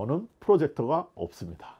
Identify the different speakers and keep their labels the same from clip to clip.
Speaker 1: 저는 프로젝터가 없습니다.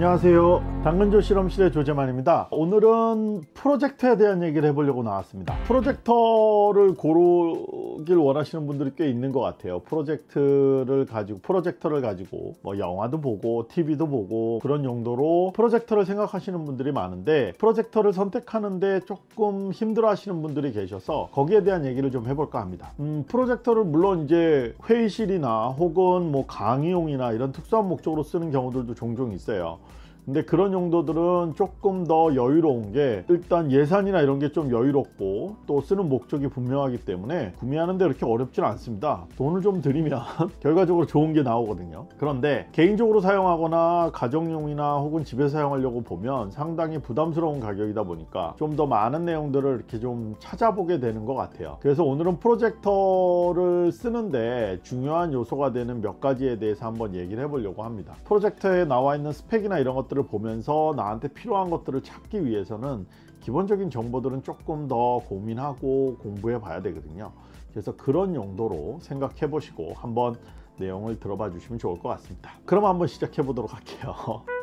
Speaker 1: 안녕하세요. 당근조 실험실의 조재만입니다. 오늘은 프로젝터에 대한 얘기를 해보려고 나왔습니다. 프로젝터를 고르길 원하시는 분들이 꽤 있는 것 같아요. 프로젝트를 가지고 프로젝터를 가지고 뭐 영화도 보고 TV도 보고 그런 용도로 프로젝터를 생각하시는 분들이 많은데 프로젝터를 선택하는데 조금 힘들어 하시는 분들이 계셔서 거기에 대한 얘기를 좀 해볼까 합니다. 음, 프로젝터를 물론 이제 회의실이나 혹은 뭐 강의용이나 이런 특수한 목적으로 쓰는 경우들도 종종 있어요 근데 그런 용도들은 조금 더 여유로운 게 일단 예산이나 이런 게 좀 여유롭고 또 쓰는 목적이 분명하기 때문에 구매하는데 그렇게 어렵지는 않습니다. 돈을 좀 들이면 결과적으로 좋은 게 나오거든요. 그런데 개인적으로 사용하거나 가정용이나 혹은 집에 사용하려고 보면 상당히 부담스러운 가격이다 보니까 좀 더 많은 내용들을 이렇게 좀 찾아보게 되는 것 같아요. 그래서 오늘은 프로젝터를 쓰는데 중요한 요소가 되는 몇 가지에 대해서 한번 얘기를 해보려고 합니다. 프로젝터에 나와 있는 스펙이나 이런 것들을 보면서 나한테 필요한 것들을 찾기 위해서는 기본적인 정보들은 조금 더 고민하고 공부해 봐야 되거든요. 그래서 그런 용도로 생각해 보시고 한번 내용을 들어봐 주시면 좋을 것 같습니다. 그럼 한번 시작해 보도록 할게요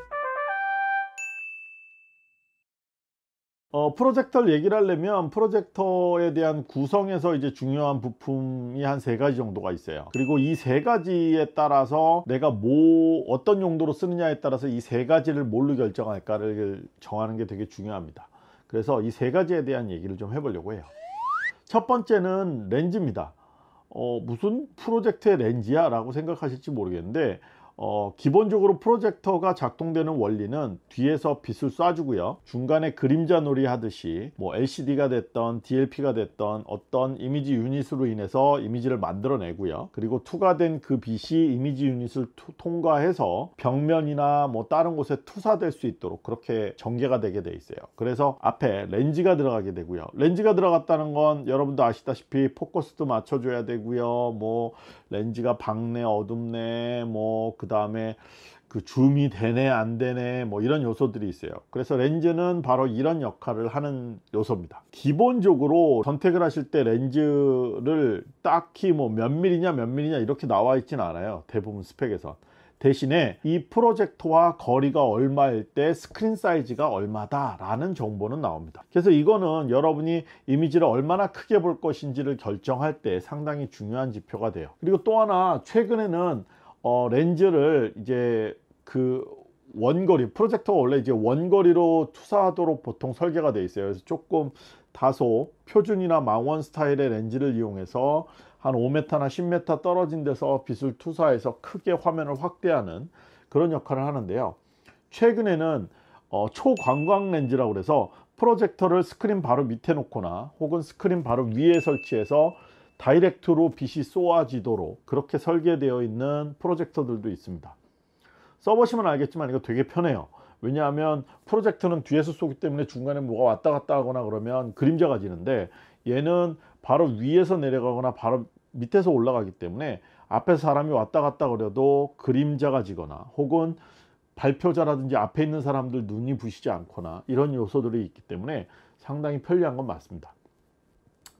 Speaker 1: 어, 프로젝터를 얘기를 하려면 프로젝터에 대한 구성에서 이제 중요한 부품이 한 세 가지 정도가 있어요. 그리고 이 세 가지에 따라서 내가 뭐 어떤 용도로 쓰느냐에 따라서 이 세 가지를 뭘로 결정할까를 정하는 게 되게 중요합니다. 그래서 이 세 가지에 대한 얘기를 좀 해보려고 해요. 첫 번째는 렌즈입니다. 어, 무슨 프로젝터의 렌즈야? 라고 생각하실지 모르겠는데 어, 기본적으로 프로젝터가 작동되는 원리는 뒤에서 빛을 쏴주고요. 중간에 그림자 놀이 하듯이 뭐 LCD가 됐던 DLP가 됐던 어떤 이미지 유닛으로 인해서 이미지를 만들어내고요. 그리고 투과된 그 빛이 이미지 유닛을 투, 통과해서 벽면이나 뭐 다른 곳에 투사될 수 있도록 그렇게 전개가 되게 돼 있어요. 그래서 앞에 렌즈가 들어가게 되고요. 렌즈가 들어갔다는 건 여러분도 아시다시피 포커스도 맞춰줘야 되고요. 뭐 렌즈가 밝네 어둡네 뭐그 다음에 그 줌이 되네 안 되네 뭐 이런 요소들이 있어요. 그래서 렌즈는 바로 이런 역할을 하는 요소입니다. 기본적으로 선택을 하실 때 렌즈를 딱히 뭐 몇 밀리냐 몇 밀리냐 이렇게 나와 있지는 않아요. 대부분 스펙에선 대신에 이 프로젝터와 거리가 얼마일 때 스크린 사이즈가 얼마다 라는 정보는 나옵니다. 그래서 이거는 여러분이 이미지를 얼마나 크게 볼 것인지를 결정할 때 상당히 중요한 지표가 돼요. 그리고 또 하나 최근에는 어, 렌즈를 이제 그 원거리 프로젝터가 원래 이제 원거리로 투사하도록 보통 설계가 되어 있어요. 그래서 조금 다소 표준이나 망원 스타일의 렌즈를 이용해서 한 5m나 10m 떨어진 데서 빛을 투사해서 크게 화면을 확대하는 그런 역할을 하는데요. 최근에는 어, 초광각 렌즈라고 그래서 프로젝터를 스크린 바로 밑에 놓거나 혹은 스크린 바로 위에 설치해서 다이렉트로 빛이 쏘아지도록 그렇게 설계되어 있는 프로젝터들도 있습니다. 써보시면 알겠지만 이거 되게 편해요. 왜냐하면 프로젝터는 뒤에서 쏘기 때문에 중간에 뭐가 왔다 갔다 하거나 그러면 그림자가 지는데 얘는 바로 위에서 내려가거나 바로 밑에서 올라가기 때문에 앞에 사람이 왔다 갔다 그려도 그림자가 지거나 혹은 발표자라든지 앞에 있는 사람들 눈이 부시지 않거나 이런 요소들이 있기 때문에 상당히 편리한 건 맞습니다.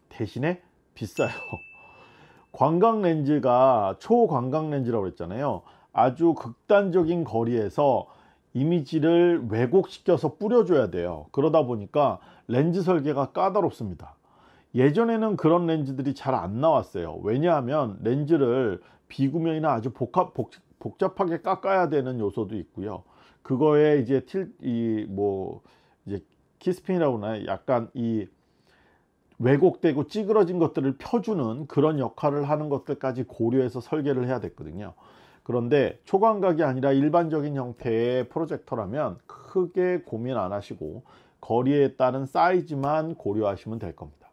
Speaker 1: 대신에 비싸요. 관광 렌즈가 초광광 렌즈라고 그랬잖아요. 아주 극단적인 거리에서 이미지를 왜곡시켜서 뿌려줘야 돼요. 그러다 보니까 렌즈 설계가 까다롭습니다. 예전에는 그런 렌즈들이 잘 안 나왔어요. 왜냐하면 렌즈를 비구면이나 아주 복합, 복, 복잡하게 깎아야 되는 요소도 있고요. 그거에 이제 틸, 이, 뭐, 이제 키스핀이라고 하나 약간 이 왜곡되고 찌그러진 것들을 펴주는 그런 역할을 하는 것들까지 고려해서 설계를 해야 됐거든요. 그런데 초광각이 아니라 일반적인 형태의 프로젝터라면 크게 고민 안 하시고 거리에 따른 사이즈만 고려하시면 될 겁니다.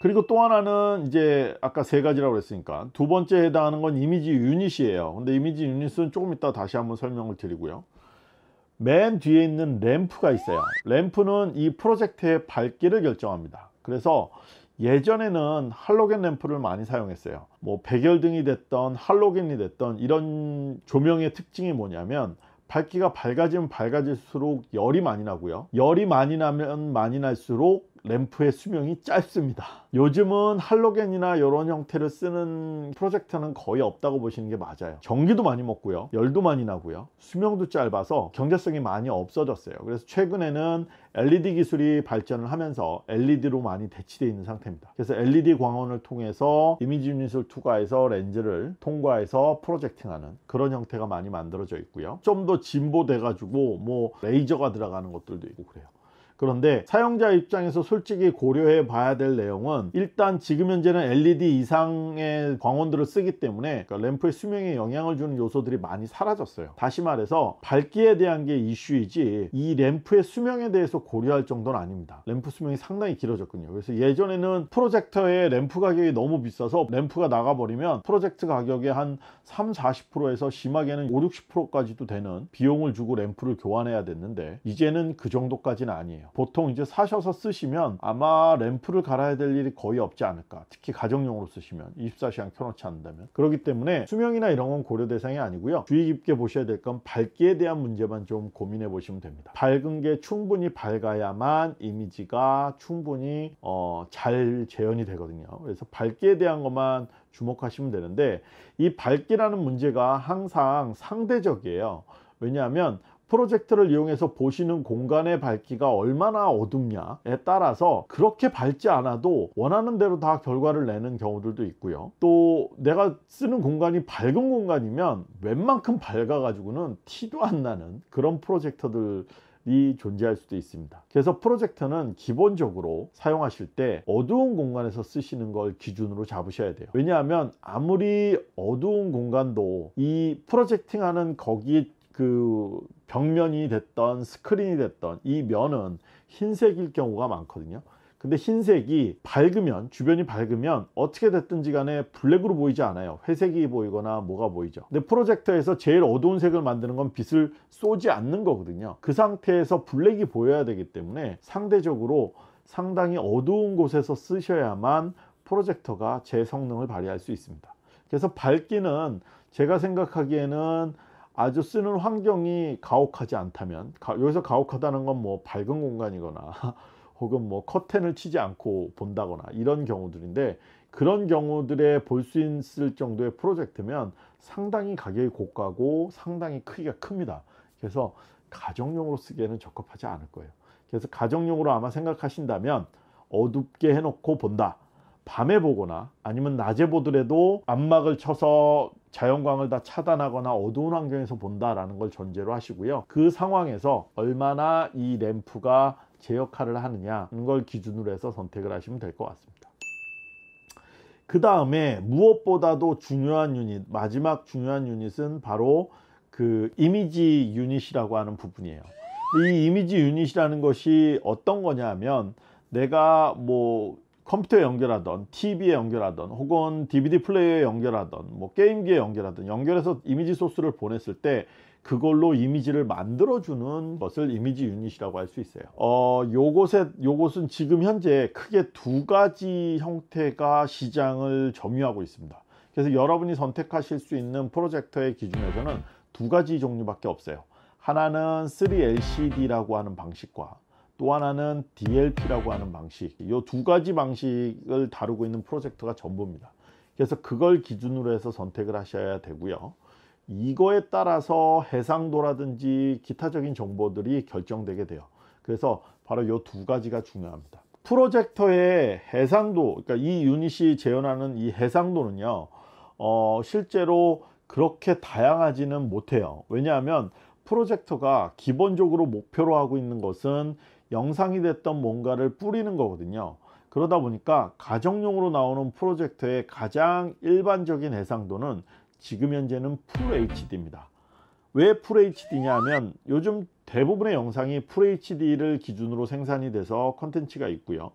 Speaker 1: 그리고 또 하나는 이제 아까 세 가지라고 했으니까 두 번째 해당하는 건 이미지 유닛이에요. 근데 이미지 유닛은 조금 이따 다시 한번 설명을 드리고요. 맨 뒤에 있는 램프가 있어요. 램프는 이 프로젝트의 밝기를 결정합니다 그래서 예전에는 할로겐 램프를 많이 사용했어요 뭐 백열등이 됐던 할로겐이 됐던 이런 조명의 특징이 뭐냐면 밝기가 밝아지면 밝아질수록 열이 많이 나고요. 열이 많이 나면 많이 날수록 램프의 수명이 짧습니다. 요즘은 할로겐이나 이런 형태를 쓰는 프로젝터는 거의 없다고 보시는 게 맞아요. 전기도 많이 먹고요. 열도 많이 나고요. 수명도 짧아서 경제성이 많이 없어졌어요. 그래서 최근에는 LED 기술이 발전을 하면서 LED로 많이 대치되어 있는 상태입니다. 그래서 LED 광원을 통해서 이미지 유닛을 투과해서 렌즈를 통과해서 projecting하는 그런 형태가 많이 만들어져 있고요. 좀 더 진보돼 가지고 뭐 레이저가 들어가는 것들도 있고 그래요. 그런데 사용자 입장에서 솔직히 고려해 봐야 될 내용은 일단 지금 현재는 LED 이상의 광원들을 쓰기 때문에 그러니까 램프의 수명에 영향을 주는 요소들이 많이 사라졌어요. 다시 말해서 밝기에 대한 게 이슈이지 이 램프의 수명에 대해서 고려할 정도는 아닙니다. 램프 수명이 상당히 길어졌군요. 그래서 예전에는 프로젝터의 램프 가격이 너무 비싸서 램프가 나가버리면 프로젝터 가격의 한 3, 40%에서 심하게는 5, 60%까지도 되는 비용을 주고 램프를 교환해야 됐는데 이제는 그 정도까지는 아니에요 아니에요. 보통 이제 사셔서 쓰시면 아마 램프를 갈아야 될 일이 거의 없지 않을까. 특히 가정용으로 쓰시면 24시간 켜놓지 않는다면. 그렇기 때문에 수명이나 이런 건 고려 대상이 아니고요. 주의 깊게 보셔야 될 건 밝기에 대한 문제만 좀 고민해 보시면 됩니다. 밝은 게 충분히 밝아야만 이미지가 충분히 어, 잘 재현이 되거든요. 그래서 밝기에 대한 것만 주목하시면 되는데 이 밝기라는 문제가 항상 상대적이에요. 왜냐하면 프로젝터를 이용해서 보시는 공간의 밝기가 얼마나 어둡냐에 따라서 그렇게 밝지 않아도 원하는 대로 다 결과를 내는 경우들도 있고요. 또 내가 쓰는 공간이 밝은 공간이면 웬만큼 밝아 가지고는 티도 안 나는 그런 프로젝터들 이 존재할 수도 있습니다. 그래서 프로젝터는 기본적으로 사용하실 때 어두운 공간에서 쓰시는 걸 기준으로 잡으셔야 돼요. 왜냐하면 아무리 어두운 공간도 이 프로젝팅 하는 거기 그 벽면이 됐던 스크린이 됐던 이 면은 흰색일 경우가 많거든요. 근데 흰색이 밝으면 주변이 밝으면 어떻게 됐든지 간에 블랙으로 보이지 않아요. 회색이 보이거나 뭐가 보이죠. 근데 프로젝터에서 제일 어두운 색을 만드는 건 빛을 쏘지 않는 거거든요. 그 상태에서 블랙이 보여야 되기 때문에 상대적으로 상당히 어두운 곳에서 쓰셔야만 프로젝터가 제 성능을 발휘할 수 있습니다. 그래서 밝기는 제가 생각하기에는 아주 쓰는 환경이 가혹하지 않다면 가, 여기서 가혹하다는 건 뭐 밝은 공간이거나 혹은 뭐 커튼을 치지 않고 본다거나 이런 경우들인데 그런 경우들에 볼 수 있을 정도의 프로젝트면 상당히 가격이 고가고 상당히 크기가 큽니다. 그래서 가정용으로 쓰기에는 적합하지 않을 거예요. 그래서 가정용으로 아마 생각하신다면 어둡게 해놓고 본다. 밤에 보거나 아니면 낮에 보더라도 암막을 쳐서 자연광을 다 차단하거나 어두운 환경에서 본다라는 걸 전제로 하시고요. 그 상황에서 얼마나 이 램프가 제 역할을 하느냐는 걸 기준으로 해서 선택을 하시면 될 것 같습니다. 그 다음에 무엇보다도 중요한 유닛, 마지막 중요한 유닛은 바로 그 이미지 유닛이라고 하는 부분이에요. 이 이미지 유닛이라는 것이 어떤 거냐면 내가 뭐 컴퓨터에 연결하던 TV에 연결하던 혹은 DVD 플레이어에 연결하던 뭐 게임기에 연결하던 연결해서 이미지 소스를 보냈을 때 그걸로 이미지를 만들어주는 것을 이미지 유닛이라고 할 수 있어요. 어, 요것에, 요것은 지금 현재 크게 두 가지 형태가 시장을 점유하고 있습니다. 그래서 여러분이 선택하실 수 있는 프로젝터의 기준에서는 두 가지 종류밖에 없어요. 하나는 3LCD라고 하는 방식과 또 하나는 DLP라고 하는 방식. 이 두 가지 방식을 다루고 있는 프로젝트가 전부입니다. 그래서 그걸 기준으로 해서 선택을 하셔야 되고요. 이거에 따라서 해상도라든지 기타적인 정보들이 결정되게 돼요. 그래서 바로 이 두 가지가 중요합니다. 프로젝터의 해상도 그러니까 이 유닛이 재현하는 이 해상도는요 어, 실제로 그렇게 다양하지는 못해요. 왜냐하면 프로젝터가 기본적으로 목표로 하고 있는 것은 영상이 됐던 뭔가를 뿌리는 거거든요. 그러다 보니까 가정용으로 나오는 프로젝터의 가장 일반적인 해상도는 지금 현재는 full HD입니다. 왜 full HD냐 하면 요즘 대부분의 영상이 full HD를 기준으로 생산이 돼서 컨텐츠가 있고요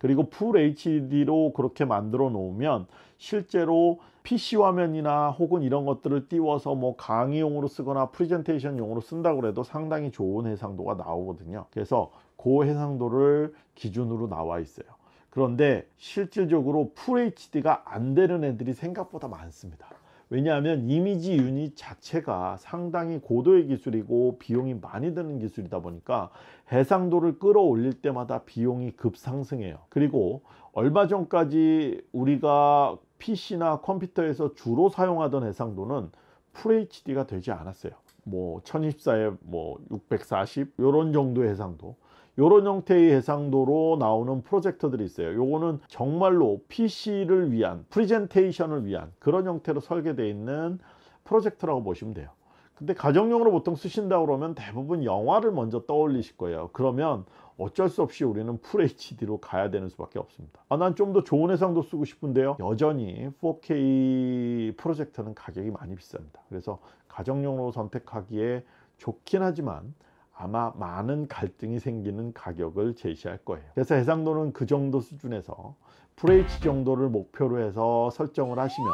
Speaker 1: 그리고 full HD로 그렇게 만들어 놓으면 실제로 PC 화면이나 혹은 이런 것들을 띄워서 뭐 강의용으로 쓰거나 프레젠테이션용으로 쓴다고 해도 상당히 좋은 해상도가 나오거든요. 그래서 그 해상도를 기준으로 나와 있어요. 그런데 실질적으로 full HD가 안 되는 애들이 생각보다 많습니다 왜냐하면 이미지 유닛 자체가 상당히 고도의 기술이고 비용이 많이 드는 기술이다 보니까 해상도를 끌어올릴 때마다 비용이 급상승해요. 그리고 얼마 전까지 우리가 PC나 컴퓨터에서 주로 사용하던 해상도는 FHD가 되지 않았어요. 뭐 1024에 뭐 640 이런 정도의 해상도 이런 형태의 해상도로 나오는 프로젝터들이 있어요. 요거는 정말로 PC를 위한 프리젠테이션을 위한 그런 형태로 설계되어 있는 프로젝터라고 보시면 돼요. 근데 가정용으로 보통 쓰신다 그러면 대부분 영화를 먼저 떠올리실 거예요. 그러면 어쩔 수 없이 우리는 FHD로 가야 되는 수밖에 없습니다. 아, 난 좀 더 좋은 해상도 쓰고 싶은데요. 여전히 4K 프로젝터는 가격이 많이 비쌉니다. 그래서 가정용으로 선택하기에 좋긴 하지만 아마 많은 갈등이 생기는 가격을 제시할 거예요. 그래서 해상도는 그 정도 수준에서 FH 정도를 목표로 해서 설정을 하시면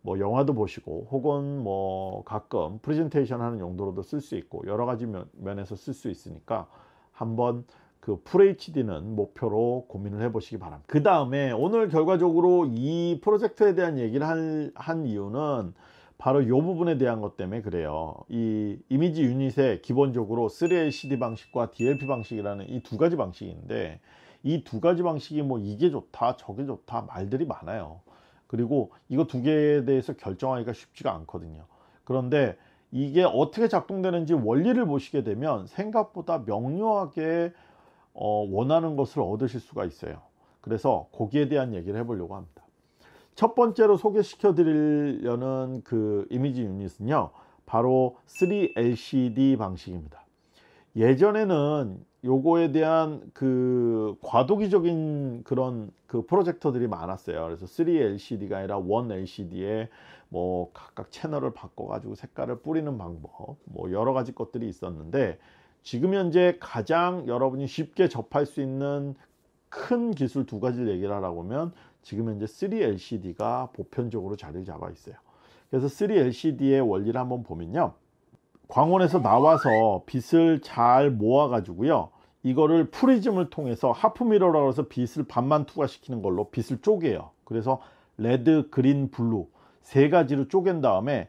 Speaker 1: 뭐 영화도 보시고 혹은 뭐 가끔 프레젠테이션 하는 용도로도 쓸 수 있고 여러 가지 면, 면에서 쓸 수 있으니까 한번 그 FHD는 목표로 고민을 해 보시기 바랍니다. 그 다음에 오늘 결과적으로 이 프로젝트에 대한 얘기를 한, 한 이유는 바로 이 부분에 대한 것 때문에 그래요. 이 이미지 유닛에 기본적으로 3LCD 방식과 DLP 방식이라는 이 두 가지 방식인데 이 두 가지 방식이 뭐 이게 좋다 저게 좋다 말들이 많아요. 그리고 이거 두 개에 대해서 결정하기가 쉽지가 않거든요. 그런데 이게 어떻게 작동되는지 원리를 보시게 되면 생각보다 명료하게 어, 원하는 것을 얻으실 수가 있어요. 그래서 거기에 대한 얘기를 해보려고 합니다. 첫 번째로 소개시켜 드리려는 그 이미지 유닛은요. 바로 3LCD 방식입니다. 예전에는 요거에 대한 그 과도기적인 그런 그 프로젝터들이 많았어요. 그래서 3LCD가 아니라 1LCD에 뭐 각각 채널을 바꿔 가지고 색깔을 뿌리는 방법 뭐 여러 가지 것들이 있었는데 지금 현재 가장 여러분이 쉽게 접할 수 있는 큰 기술 두 가지를 얘기를 하라고 하면 지금 현재 3LCD가 보편적으로 자리를 잡아 있어요. 그래서 3LCD의 원리를 한번 보면요. 광원에서 나와서 빛을 잘 모아 가지고요. 이거를 프리즘을 통해서 하프미러라고 해서 빛을 반만 투과시키는 걸로 빛을 쪼개요. 그래서 red, green, blue 세 가지로 쪼갠 다음에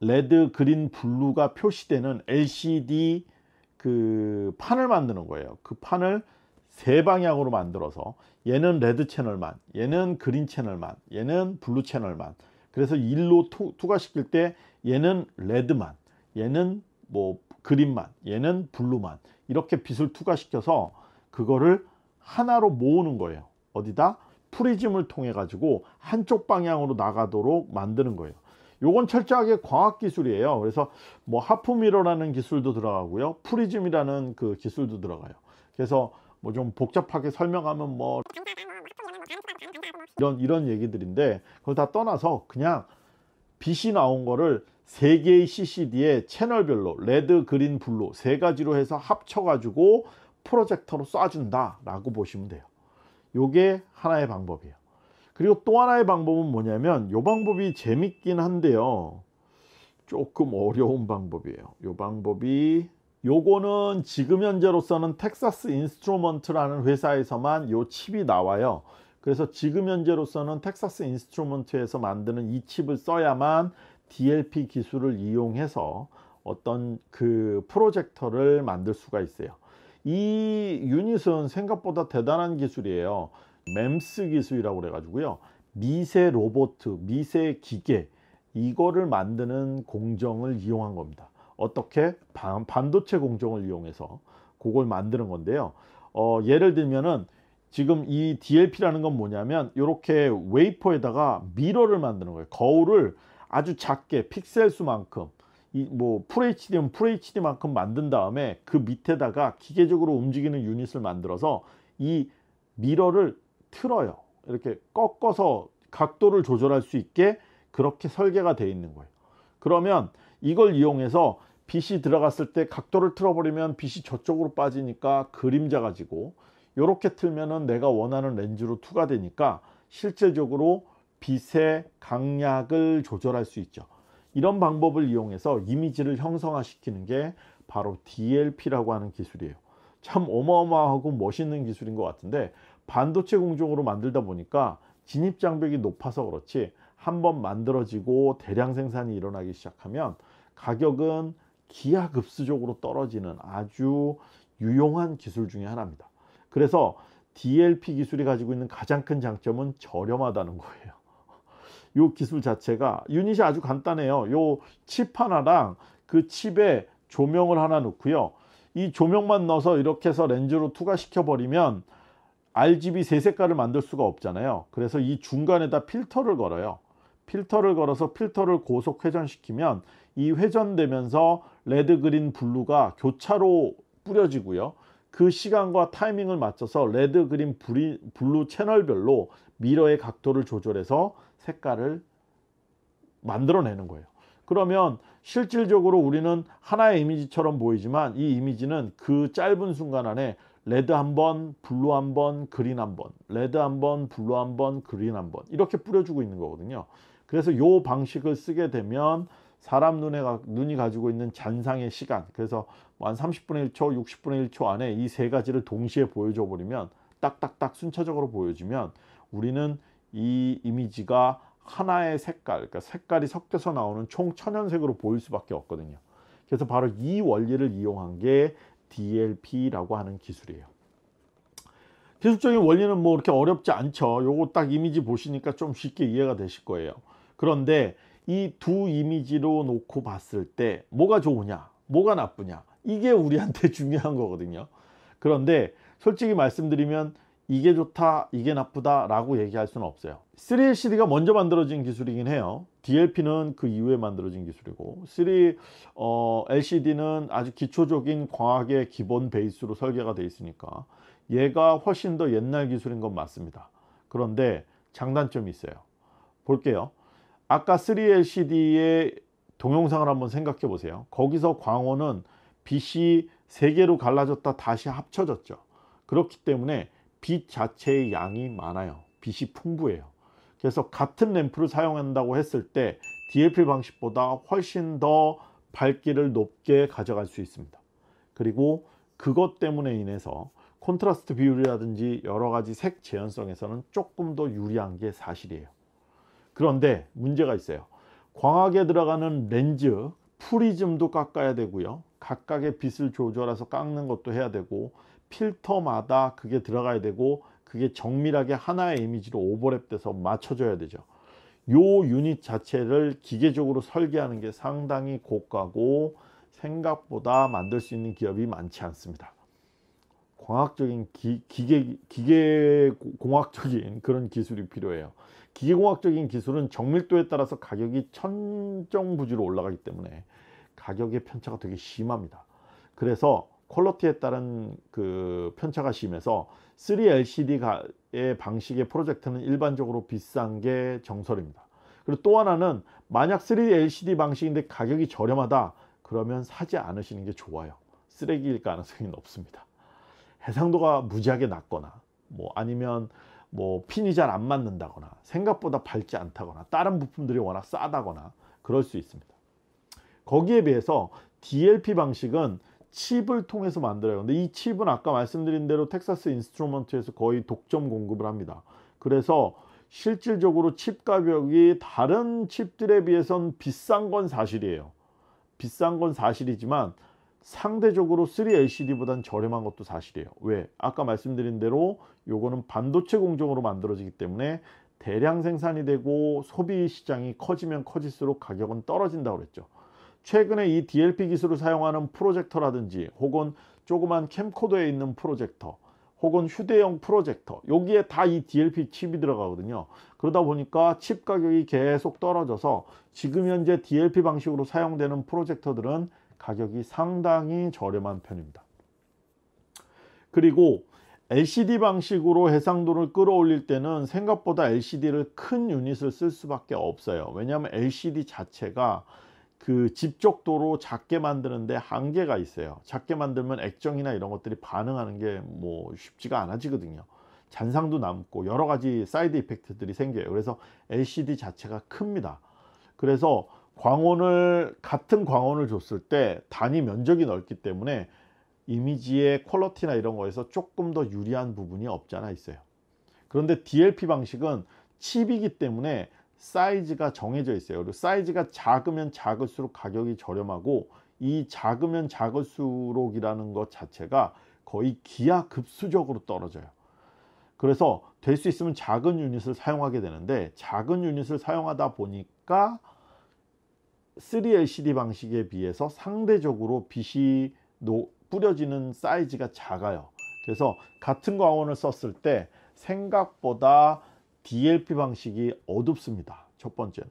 Speaker 1: red, green, blue가 표시되는 LCD 그 판을 만드는 거예요. 그 판을 세 방향으로 만들어서 얘는 red 채널만, 얘는 green 채널만, 얘는 blue 채널만. 그래서 일로 투, 투과시킬 때 얘는 red만, 얘는 뭐 green만, 얘는 blue만 이렇게 빛을 투과시켜서 그거를 하나로 모으는 거예요. 어디다? 프리즘을 통해 가지고 한쪽 방향으로 나가도록 만드는 거예요. 요건 철저하게 과학 기술이에요. 그래서 뭐 half mirror라는 기술도 들어가고요. 프리즘이라는 그 기술도 들어가요. 그래서 뭐 좀 복잡하게 설명하면 뭐 이런 이런 얘기들인데 그걸 다 떠나서 그냥 빛이 나온 거를 세 개의 CCD에 채널별로 red, green, blue 세 가지로 해서 합쳐 가지고 프로젝터로 쏴준다 라고 보시면 돼요. 요게 하나의 방법이에요. 그리고 또 하나의 방법은 뭐냐면 이 방법이 재밌긴 한데요. 조금 어려운 방법이에요. 이 방법이 요거는 지금 현재로서는 Texas Instrument라는 회사에서만 요 칩이 나와요. 그래서 지금 현재로서는 Texas Instrument에서 만드는 이 칩을 써야만 DLP 기술을 이용해서 어떤 그 프로젝터를 만들 수가 있어요. 이 유닛은 생각보다 대단한 기술이에요. MEMS 기술이라고 그래가지고요. 미세 로봇, 미세 기계 이거를 만드는 공정을 이용한 겁니다. 어떻게 반, 반도체 공정을 이용해서 그걸 만드는 건데요. 어, 예를 들면은 지금 이 DLP라는 건 뭐냐면 이렇게 웨이퍼에다가 mirror를 만드는 거예요. 거울을 아주 작게 픽셀 수만큼 이뭐 FHD면 FHD만큼 만든 다음에 그 밑에다가 기계적으로 움직이는 유닛을 만들어서 이 미러를 틀어요. 이렇게 꺾어서 각도를 조절할 수 있게 그렇게 설계가 되어 있는 거예요. 그러면 이걸 이용해서 빛이 들어갔을 때 각도를 틀어버리면 빛이 저쪽으로 빠지니까 그림자가 지고 이렇게 틀면은 내가 원하는 렌즈로 투과되니까 실제적으로 빛의 강약을 조절할 수 있죠. 이런 방법을 이용해서 이미지를 형성화시키는 게 바로 DLP라고 하는 기술이에요. 참 어마어마하고 멋있는 기술인 것 같은데 반도체 공정으로 만들다 보니까 진입 장벽이 높아서 그렇지 한번 만들어지고 대량 생산이 일어나기 시작하면 가격은 기하급수적으로 떨어지는 아주 유용한 기술 중의 하나입니다. 그래서 DLP 기술이 가지고 있는 가장 큰 장점은 저렴하다는 거예요. 이 기술 자체가 유닛이 아주 간단해요. 요 칩 하나랑 그 칩에 조명을 하나 넣고요. 이 조명만 넣어서 이렇게 해서 렌즈로 투과시켜 버리면 RGB 세 색깔을 만들 수가 없잖아요. 그래서 이 중간에다 필터를 걸어요. 필터를 걸어서 필터를 고속 회전시키면 이 회전되면서 red, green, blue가 교차로 뿌려지고요. 그 시간과 타이밍을 맞춰서 red, green, blue 채널별로 mirror의 각도를 조절해서 색깔을 만들어내는 거예요. 그러면 실질적으로 우리는 하나의 이미지처럼 보이지만 이 이미지는 그 짧은 순간 안에 red 한 번, blue 한 번, green 한 번, red 한 번, blue 한 번, green 한 번 이렇게 뿌려주고 있는 거거든요. 그래서 이 방식을 쓰게 되면 사람 눈에 눈이 가지고 있는 잔상의 시간 그래서 뭐한 30분의 1초, 60분의 1초 안에 이 세 가지를 동시에 보여줘 버리면 딱딱딱 순차적으로 보여주면 우리는 이 이미지가 하나의 색깔, 그러니까 색깔이 섞여서 나오는 총 천연색으로 보일 수밖에 없거든요. 그래서 바로 이 원리를 이용한 게 DLP라고 하는 기술이에요. 기술적인 원리는 뭐 이렇게 어렵지 않죠. 요거 딱 이미지 보시니까 좀 쉽게 이해가 되실 거예요. 그런데 이 두 이미지로 놓고 봤을 때 뭐가 좋으냐, 뭐가 나쁘냐, 이게 우리한테 중요한 거거든요. 그런데 솔직히 말씀드리면 이게 좋다, 이게 나쁘다 라고 얘기할 수는 없어요. 3LCD가 먼저 만들어진 기술이긴 해요. DLP는 그 이후에 만들어진 기술이고 3 어, 아주 기초적인 광학의 기본 베이스로 설계가 되어 있으니까 얘가 훨씬 더 옛날 기술인 건 맞습니다. 그런데 장단점이 있어요. 볼게요. 아까 3LCD의 동영상을 한번 생각해 보세요. 거기서 광원은 빛이 세 개로 갈라졌다 다시 합쳐졌죠. 그렇기 때문에 빛 자체의 양이 많아요. 빛이 풍부해요. 그래서 같은 램프를 사용한다고 했을 때 DLP 방식보다 훨씬 더 밝기를 높게 가져갈 수 있습니다. 그리고 그것 때문에 인해서 콘트라스트 비율이라든지 여러 가지 색 재현성에서는 조금 더 유리한 게 사실이에요. 그런데 문제가 있어요. 광학에 들어가는 렌즈 프리즘도 깎아야 되고요. 각각의 빛을 조절해서 깎는 것도 해야 되고 필터마다 그게 들어가야 되고 그게 정밀하게 하나의 이미지로 오버랩돼서 맞춰져야 되죠. 요 유닛 자체를 기계적으로 설계하는 게 상당히 고가고 생각보다 만들 수 있는 기업이 많지 않습니다. 광학적인 기, 기계 기계 공학적인 그런 기술이 필요해요. 기계공학적인 기술은 정밀도에 따라서 가격이 천정부지로 올라가기 때문에 가격의 편차가 되게 심합니다. 그래서 퀄러티에 따른 그 편차가 심해서 3LCD의 방식의 프로젝트는 일반적으로 비싼 게 정설입니다. 그리고 또 하나는 만약 3LCD 방식인데 가격이 저렴하다 그러면 사지 않으시는 게 좋아요. 쓰레기일 가능성이 높습니다. 해상도가 무지하게 낮거나 뭐 아니면 뭐 핀이 잘 안 맞는다거나 생각보다 밝지 않다거나 다른 부품들이 워낙 싸다거나 그럴 수 있습니다. 거기에 비해서 DLP 방식은 칩을 통해서 만들어요. 근데 이 칩은 아까 말씀드린 대로 Texas Instrument에서 거의 독점 공급을 합니다. 그래서 실질적으로 칩 가격이 다른 칩들에 비해선 비싼 건 사실이에요. 비싼 건 사실이지만 상대적으로 3LCD보다는 저렴한 것도 사실이에요. 왜? 아까 말씀드린 대로 요거는 반도체 공정으로 만들어지기 때문에 대량 생산이 되고 소비 시장이 커지면 커질수록 가격은 떨어진다고 그랬죠. 최근에 이 DLP 기술을 사용하는 프로젝터라든지 혹은 조그만 캠코더에 있는 프로젝터 혹은 휴대용 프로젝터 여기에 다 이 DLP 칩이 들어가거든요 그러다 보니까 칩 가격이 계속 떨어져서 지금 현재 DLP 방식으로 사용되는 프로젝터들은 가격이 상당히 저렴한 편입니다 그리고 LCD 방식으로 해상도를 끌어올릴 때는 생각보다 LCD를 큰 유닛을 쓸 수밖에 없어요 왜냐하면 LCD 자체가 그 집적도로 작게 만드는데 한계가 있어요. 작게 만들면 액정이나 이런 것들이 반응하는 게 뭐 쉽지가 않아지거든요. 잔상도 남고 여러 가지 side effect들이 생겨요. 그래서 LCD 자체가 큽니다. 그래서 광원을 같은 광원을 줬을 때 단위 면적이 넓기 때문에 이미지의 quality나 이런 거에서 조금 더 유리한 부분이 없지 않아 있어요. 그런데 DLP 방식은 칩이기 때문에 사이즈가 정해져 있어요. 그리고 사이즈가 작으면 작을수록 가격이 저렴하고 이 작으면 작을수록이라는 것 자체가 거의 기하급수적으로 떨어져요. 그래서 될 수 있으면 작은 유닛을 사용하게 되는데 작은 유닛을 사용하다 보니까 3LCD 방식에 비해서 상대적으로 빛이 뿌려지는 사이즈가 작아요. 그래서 같은 광원을 썼을 때 생각보다 DLP 방식이 어둡습니다. 첫 번째는.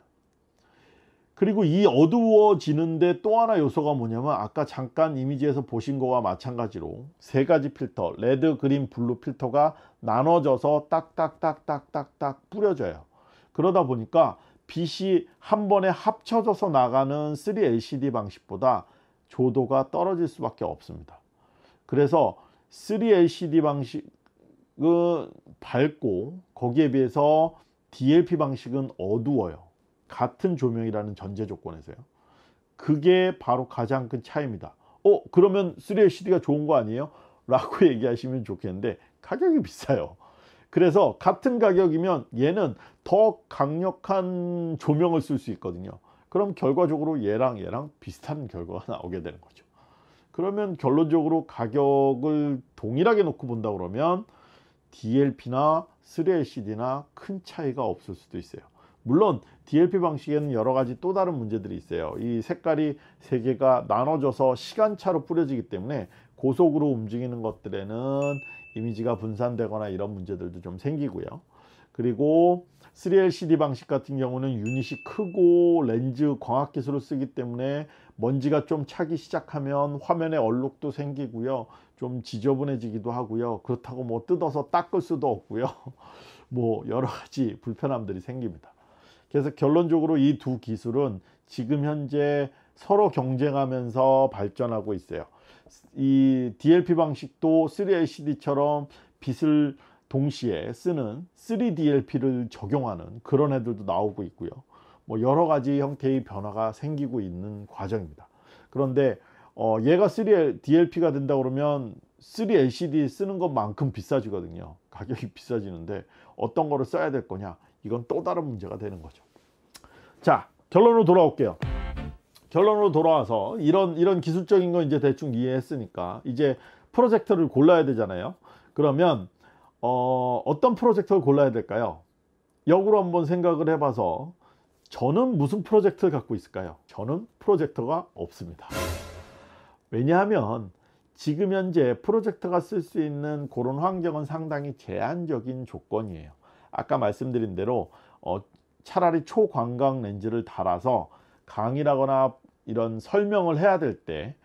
Speaker 1: 그리고 이 어두워지는데 또 하나 요소가 뭐냐면 아까 잠깐 이미지에서 보신 거와 마찬가지로 세 가지 필터 red, green, blue 필터가 나눠져서 딱딱딱딱딱딱 뿌려져요. 그러다 보니까 빛이 한 번에 합쳐져서 나가는 3LCD 방식보다 조도가 떨어질 수밖에 없습니다. 그래서 3LCD 방식은 밝고 거기에 비해서 DLP 방식은 어두워요. 같은 조명이라는 전제 조건에서요. 그게 바로 가장 큰 차이입니다. 어 그러면 3LCD가 좋은 거 아니에요? 라고 얘기하시면 좋겠는데 가격이 비싸요. 그래서 같은 가격이면 얘는 더 강력한 조명을 쓸 수 있거든요. 그럼 결과적으로 얘랑 얘랑 비슷한 결과가 나오게 되는 거죠. 그러면 결론적으로 가격을 동일하게 놓고 본다 그러면 DLP나 3LCD나 큰 차이가 없을 수도 있어요. 물론 DLP 방식에는 여러 가지 또 다른 문제들이 있어요. 이 색깔이 세 개가 나눠져서 시간차로 뿌려지기 때문에 고속으로 움직이는 것들에는 이미지가 분산되거나 이런 문제들도 좀 생기고요. 그리고 3LCD 방식 같은 경우는 유닛이 크고 렌즈 광학 기술을 쓰기 때문에 먼지가 좀 차기 시작하면 화면에 얼룩도 생기고요. 좀 지저분해지기도 하고요. 그렇다고 뭐 뜯어서 닦을 수도 없고요. 뭐 여러 가지 불편함들이 생깁니다. 그래서 결론적으로 이 두 기술은 지금 현재 서로 경쟁하면서 발전하고 있어요. 이 DLP 방식도 3LCD처럼 빛을 동시에 쓰는 3DLP를 적용하는 그런 애들도 나오고 있고요. 뭐 여러 가지 형태의 변화가 생기고 있는 과정입니다. 그런데 어 얘가 3DLP가 된다 그러면 3LCD 쓰는 것만큼 비싸지거든요. 가격이 비싸지는데 어떤 거를 써야 될 거냐? 이건 또 다른 문제가 되는 거죠. 자, 결론으로 돌아올게요. 결론으로 돌아와서 이런 이런 기술적인 거 이제 대충 이해했으니까 이제 프로젝터를 골라야 되잖아요. 그러면 어, 어떤 프로젝터를 골라야 될까요? 역으로 한번 생각을 해봐서 저는 무슨 프로젝터를 갖고 있을까요? 저는 프로젝터가 없습니다. 왜냐하면 지금 현재 프로젝터가 쓸 수 있는 그런 환경은 상당히 제한적인 조건이에요. 아까 말씀드린 대로 어, 차라리 초광각 렌즈를 달아서 강의라거나 이런 설명을 해야 될 때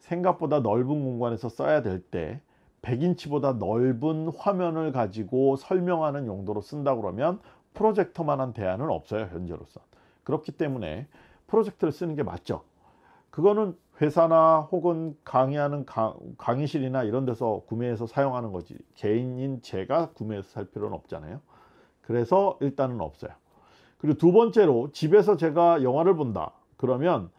Speaker 1: 생각보다 넓은 공간에서 써야 될 때 100인치보다 넓은 화면을 가지고 설명하는 용도로 쓴다 그러면 프로젝터만한 대안은 없어요 현재로서. 그렇기 때문에 프로젝터를 쓰는 게 맞죠. 그거는 회사나 혹은 강의하는 강, 강의실이나 이런 데서 구매해서 사용하는 거지. 개인인 제가 구매해서 살 필요는 없잖아요. 그래서 일단은 없어요 그리고 두 번째로 집에서 제가 영화를 본다. 그러면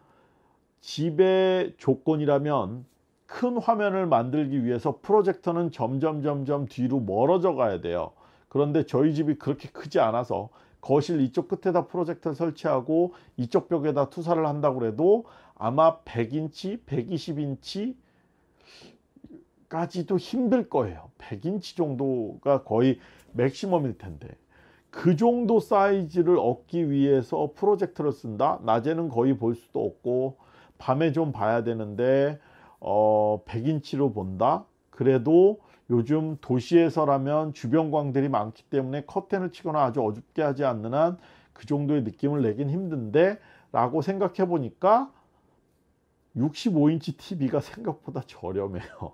Speaker 1: 집의 조건이라면 큰 화면을 만들기 위해서 프로젝터는 점점 점점 뒤로 멀어져 가야 돼요. 그런데 저희 집이 그렇게 크지 않아서 거실 이쪽 끝에다 프로젝터를 설치하고 이쪽 벽에다 투사를 한다고 해도 아마 100인치, 120인치 까지도 힘들 거예요. 100인치 정도가 거의 맥시멈일 텐데 그 정도 사이즈를 얻기 위해서 프로젝터를 쓴다? 낮에는 거의 볼 수도 없고 밤에 좀 봐야 되는데 어 100인치로 본다? 그래도 요즘 도시에서라면 주변광들이 많기 때문에 커튼을 치거나 아주 어둡게 하지 않는 한 그 정도의 느낌을 내긴 힘든데 라고 생각해 보니까 65인치 TV가 생각보다 저렴해요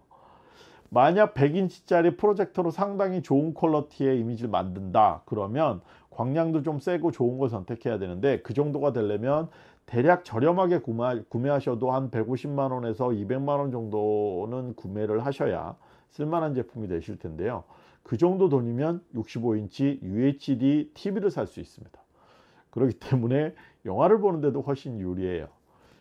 Speaker 1: 만약 100인치짜리 프로젝터로 상당히 좋은 퀄러티의 이미지를 만든다 그러면 광량도 좀 세고 좋은 걸 선택해야 되는데 그 정도가 되려면 대략 저렴하게 구매, 하셔도한 150만 원에서 200만 원 정도는 구매를 하셔야 쓸만한 제품이 되실 텐데요. 그 정도 돈이면 65인치 UHD TV를 살 수 있습니다. 그렇기 때문에 영화를 보는데도 훨씬 유리해요.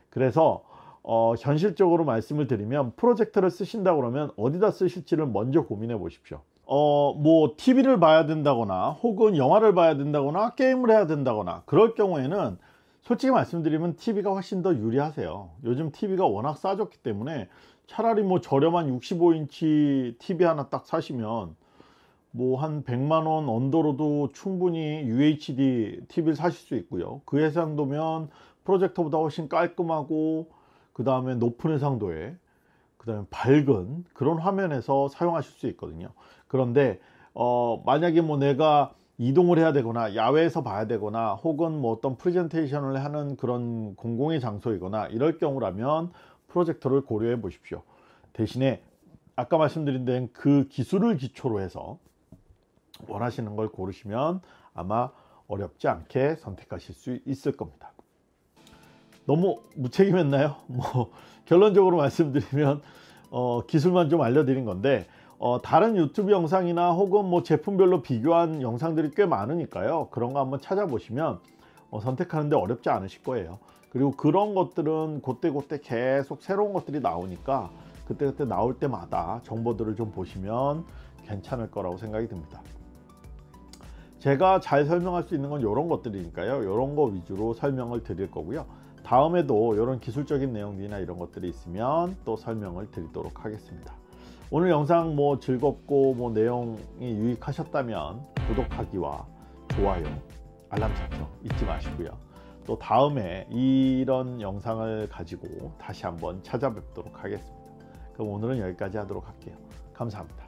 Speaker 1: 그래서 어, 현실적으로 말씀을 드리면 프로젝터를 쓰신다 그러면 어디다 쓰실지를 먼저 고민해 보십시오. 어, 뭐, TV를 봐야 된다거나, 혹은 영화를 봐야 된다거나, 게임을 해야 된다거나, 그럴 경우에는 솔직히 말씀드리면 TV가 훨씬 더 유리하세요. 요즘 TV가 워낙 싸졌기 때문에 차라리 뭐 저렴한 65인치 TV 하나 딱 사시면 뭐 한 100만 원 언더로도 충분히 UHD TV를 사실 수 있고요. 그 해상도면 프로젝터보다 훨씬 깔끔하고 그 다음에 높은 해상도에 그 다음에 밝은 그런 화면에서 사용하실 수 있거든요. 그런데 어 만약에 뭐 내가 이동을 해야 되거나 야외에서 봐야 되거나 혹은 뭐 어떤 프레젠테이션을 하는 그런 공공의 장소이거나 이럴 경우라면 프로젝터를 고려해 보십시오. 대신에 아까 말씀드린 데는 그 기술을 기초로 해서 원하시는 걸 고르시면 아마 어렵지 않게 선택하실 수 있을 겁니다. 너무 무책임했나요? 뭐 결론적으로 말씀드리면 어, 기술만 좀 알려드린 건데 어, 다른 유튜브 영상이나 혹은 뭐 제품별로 비교한 영상들이 꽤 많으니까요. 그런 거 한번 찾아보시면 어, 선택하는데 어렵지 않으실 거예요. 그리고 그런 것들은 그때그때 계속 새로운 것들이 나오니까 그때 그때 나올 때마다 정보들을 좀 보시면 괜찮을 거라고 생각이 듭니다. 제가 잘 설명할 수 있는 건 이런 것들이니까요. 이런 거 위주로 설명을 드릴 거고요. 다음에도 이런 기술적인 내용들이나 이런 것들이 있으면 또 설명을 드리도록 하겠습니다. 오늘 영상 뭐 즐겁고 뭐 내용이 유익하셨다면 구독하기와 좋아요, 알람 설정 잊지 마시고요. 또 다음에 이런 영상을 가지고 다시 한번 찾아뵙도록 하겠습니다. 그럼 오늘은 여기까지 하도록 할게요. 감사합니다.